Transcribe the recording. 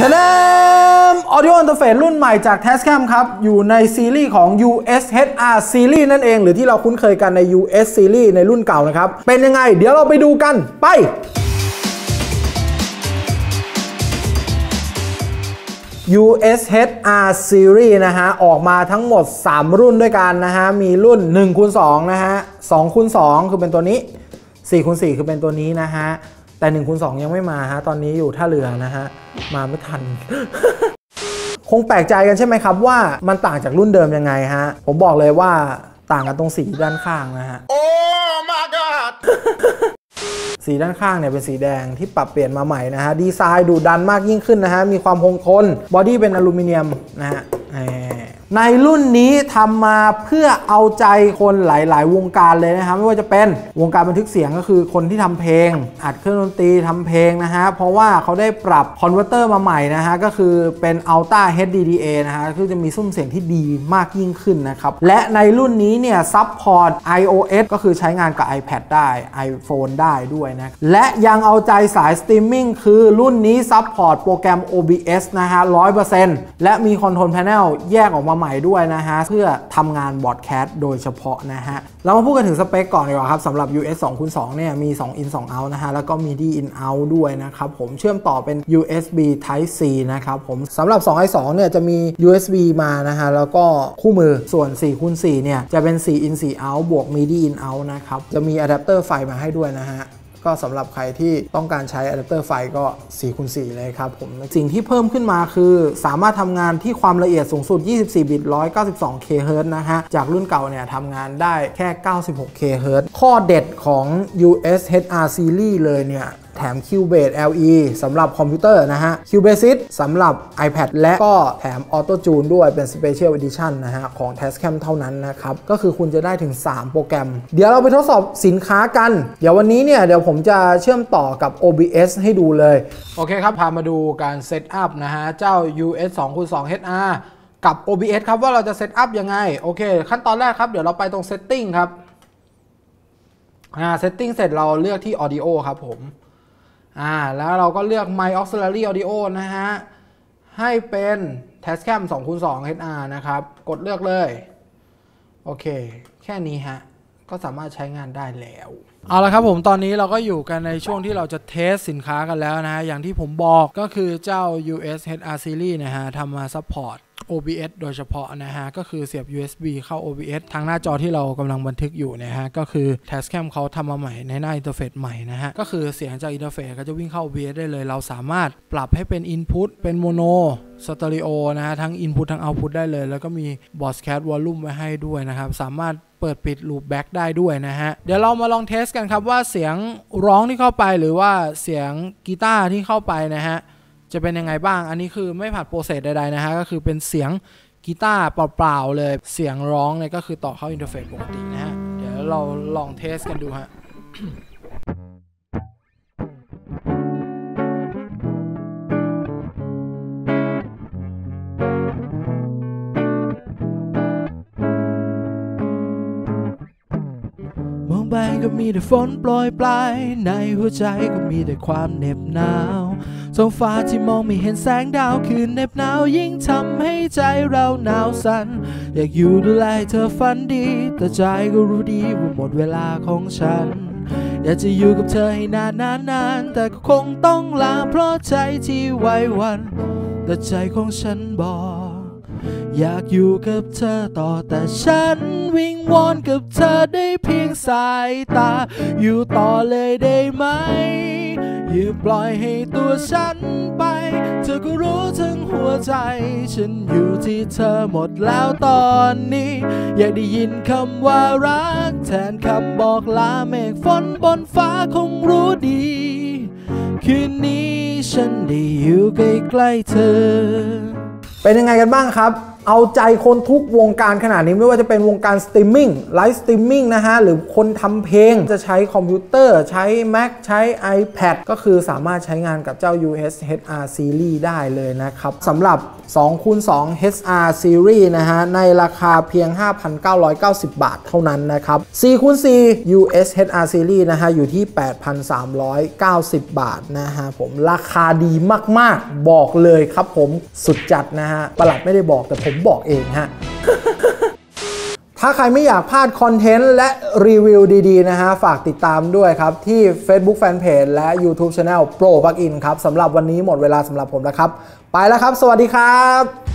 เทเลม Audio Interface รุ่นใหม่จาก Tascam ครับ อยู่ในซีรีส์ของ USHR Series นั่นเอง หรือที่เราคุ้นเคยกันใน US Series ในรุ่นเก่านะครับ เป็นยังไง เดี๋ยวเราไปดูกันไป USHR Series นะฮะ ออกมาทั้งหมด 3 รุ่นด้วยกันนะฮะ มีรุ่น1คูณ2นะฮะ2คูณ2คือเป็นตัวนี้4คูณ4คือเป็นตัวนี้นะฮะ แต่1คูณ2ยังไม่มาฮะตอนนี้อยู่ท่าเรือนะฮะมาไม่ทัน คงแปลกใจกันใช่ไหมครับว่ามันต่างจากรุ่นเดิมยังไงฮะผมบอกเลยว่าต่างกันตรงสีด้านข้างนะฮะ Oh my god! สีด้านข้างเนี่ยเป็นสีแดงที่ปรับเปลี่ยนมาใหม่นะฮะดีไซน์ดูดันมากยิ่งขึ้นนะฮะมีความคงทนบอดี้เป็นอลูมิเนียมนะฮะแหม ในรุ่นนี้ทำมาเพื่อเอาใจคนหลาย ๆ วงการเลยนะครับไม่ว่าจะเป็นวงการบันทึกเสียงก็คือคนที่ทำเพลง อัดเครื่องดนตรีทำเพลงนะฮะเพราะว่าเขาได้ปรับ converter มาใหม่นะฮะก็คือเป็น Ultra HDDA นะฮะคือจะมีสุ้มเสียงที่ดีมากยิ่งขึ้นนะครับ และในรุ่นนี้เนี่ยซัพพอร์ต iOS ก็คือใช้งานกับ iPad ได้ iPhone ได้ด้วยนะและยังเอาใจสายสตรีมมิ่งคือรุ่นนี้ support โปรแกรม OBS นะฮะ100%และมี control panel แยกออกมาใหม่ด้วยนะฮะ เพื่อทำงาน broadcast โดยเฉพาะนะฮะ เรามาพูดกันถึงสเปคก่อนดีกว่าครับสำหรับ US 2คูณ2เนี่ยมี 2 in 2 out นะฮะ แล้วก็ MIDI in out ด้วยนะครับผมเชื่อมต่อเป็น USB Type C นะครับผมสำหรับ2 i 2เนี่ยจะมี USB มานะฮะ แล้วก็คู่มือส่วน4คูณ4เนี่ยจะเป็น 4 in 4 out บวก MIDI in out นะครับจะมีอะแดปเตอร์ไฟมาให้ด้วยนะฮะ ก็สำหรับใครที่ต้องการใช้อะแดปเตอร์ไฟก็4คูณ4เลยครับผม สิ่งที่เพิ่มขึ้นมาคือสามารถทำงานที่ความละเอียดสูงสุด 24 บิต 192 kHz นะฮะ จากรุ่นเก่าเนี่ยทำงานได้แค่ 96 kHz ข้อเด็ดของ USHR Series เลยเนี่ย แถม Cubase LE สำหรับคอมพิวเตอร์นะฮะ Cubase สำหรับ iPad และก็แถม Auto Tune ด้วยเป็น Special Edition นะฮะ ของ Tascam เท่านั้นนะครับ ก็คือคุณจะได้ถึง 3 โปรแกรม เดี๋ยวเราไปทดสอบสินค้ากัน เดี๋ยววันนี้เนี่ย เดี๋ยวผมจะเชื่อมต่อกับ OBS ให้ดูเลย โอเคครับ พามาดูการ setup นะฮะ เจ้า US 2 x 2 HR กับ OBS ครับว่าเราจะ setup ยังไง โอเค ขั้นตอนแรกครับเดี๋ยวเราไปตรง Setting ครับอ่า Setting เสร็จเราเลือกที่ Audio ครับผม อ่าแล้วเราก็เลือก Mic Auxiliary Audio นะฮะ ให้เป็น Tascam 2คูณ2 HR นะครับ กดเลือกเลย โอเค แค่นี้ฮะ ก็สามารถใช้งานได้แล้ว เอาละครับผมตอนนี้เราก็อยู่กันในช่วงที่เราจะ test สินค้ากันแล้วนะฮะ อย่างที่ผมบอกก็คือเจ้า US HR Series นะฮะทำมาซัพพอร์ต OBS โดยเฉพาะนะฮะ ก็คือเสียบ USB เข้า OBS ทางหน้าจอที่เรากำลังบันทึกอยู่นะฮะ ก็คือ Tascam เขาทำมาใหม่ในหน้า interface ใหม่นะฮะ ก็คือเสียงจาก interface ก็จะวิ่งเข้า OBS ได้เลย เราสามารถปรับให้เป็น Input เป็นโมโนสเตอริโอนะฮะ ทั้ง Input ทั้ง Output ได้เลย แล้วก็มี Broadcast Volume ไว้ให้ด้วยนะครับ สามารถเปิดปิด Loop Back ได้ด้วยนะฮะ เดี๋ยวเรามาลอง test กันครับว่าเสียงร้องที่เข้าไปหรือว่าเสียงกีตาร์ที่เข้าไปนะฮะ จะเป็นยังไงบ้าง อันนี้คือไม่ผ่าน process ใดๆนะฮะ ก็คือเป็นเสียงกีตาร์เปล่าๆเลย เสียงร้องเนี่ยก็คือต่อเข้า interface ปกตินะฮะ เดี๋ยวเราลอง test กันดูฮะมองไปก็มีแต่ฝนโปรยปลาย ในหัวใจก็มีแต่ความเหน็บหนาว ท้องฟ้าที่มองไม่เห็นแสงดาวคืนเน็บหนาวยิ่งทำให้ใจเราหนาวสัน่นอยากอยู่ดูแลเธอฝันดี แต่ใจก็รู้ดีว่าหมดเวลาของฉัน อยากจะอยู่กับเธอให้นานนานนานแต่ก็คงต้องลาเพราะใจที่ไว้วัน แต่ใจของฉันบอก อยากอยู่กับเธอต่อแต่ฉันวิงวอนกับเธอได้เพียงสายตา อยู่ต่อเลยได้ไหม อย่าปล่อยให้ตัวฉันไป เธอก็รู้ถึงหัวใจ ฉันอยู่ที่เธอหมดแล้วตอนนี้ อยากได้ยินคำว่ารัก แทนคำบอกลาเมฆฝนบนฟ้าคงรู้ดี คืนนี้ฉันได้อยู่ใกล้ๆเธอ เป็นยังไงกันบ้างครับ เอาใจคนทุกวงการขนาดนี้ไม่ว่าจะเป็นวงการสตรีมมิ่งไลฟ์สตรีมมิ่งนะฮะ หรือคนทำเพลงจะใช้คอมพิวเตอร์ ใช้ Mac ใช้ iPad ก็คือสามารถใช้งานกับเจ้า US HR Series ได้เลยนะครับสำหรับ2คูณ2 HR Series นะฮะ ในราคาเพียง 5,990 บาทเท่านั้นนะครับ4คูณ4 US HR Series นะฮะ อยู่ที่ 8,390 บาทนะฮะ ผมราคาดีมาก ๆ บอกเลยครับผมสุดจัดนะฮะประหลัดไม่ได้บอกแต่ผมบอกเองฮะถ้าใครไม่อยากพลาดคอนเทนต์และรีวิวดีๆนะฮะ ฝากติดตามด้วยครับ ที่ Facebook Fanpage และ YouTube Channel Pro Plugin ครับสำหรับวันนี้หมดเวลาสำหรับผมแล้วครับ ไปแล้วครับ สวัสดีครับ